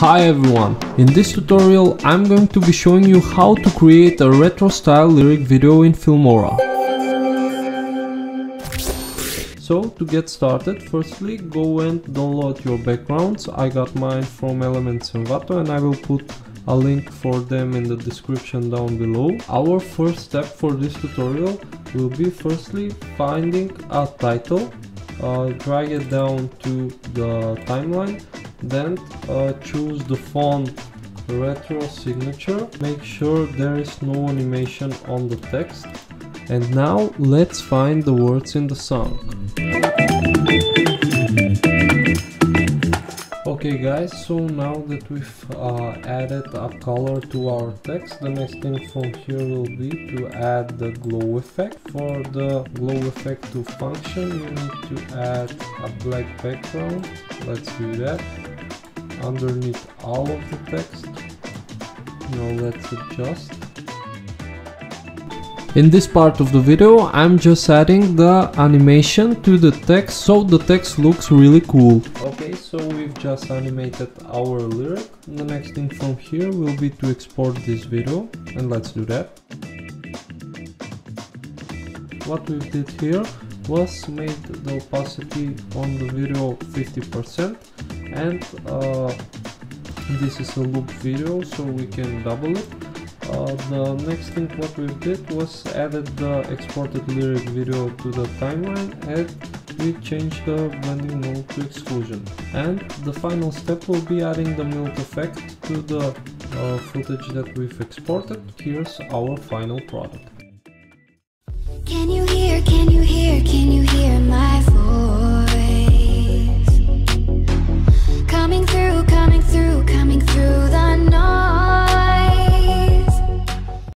Hi everyone! In this tutorial I'm going to be showing you how to create a retro style lyric video in Filmora. So to get started, firstly go and download your backgrounds. I got mine from Elements Envato and I will put a link for them in the description down below. Our first step for this tutorial will be firstly finding a title, uh, drag it down to the timeline then uh, choose the font retro signature. Make sure there is no animation on the text. And now let's find the words in the song. Okay guys so now that we've uh, added a color to our text the next thing from here will be to add the glow effect. For the glow effect to function you need to add a black background. Let's do that underneath all of the text. Now let's adjust. In this part of the video I'm just adding the animation to the text so the text looks really cool. Okay, so we've just animated our lyric. The next thing from here will be to export this video and let's do that. What we did here was made the opacity on the video 50% and uh, this is a loop video so we can double it. Uh, the next thing what we did was added the exported lyric video to the timeline and we changed the blending mode to exclusion. And the final step will be adding the melt effect to the uh, footage that we've exported. Here's our final product. Can you hear can you